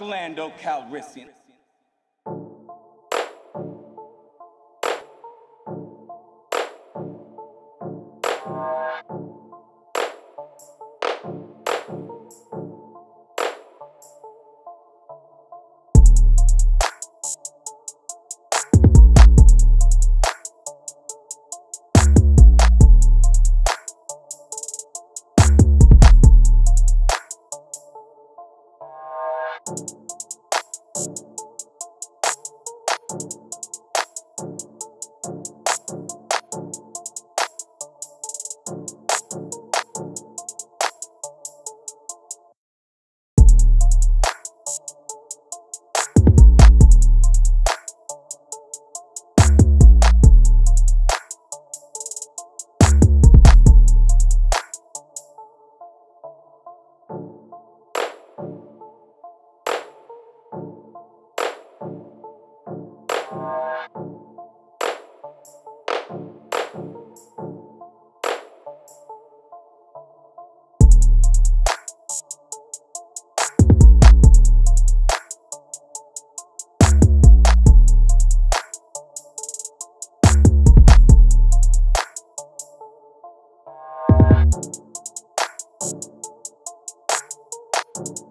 Lando Calrissian. You Thank you.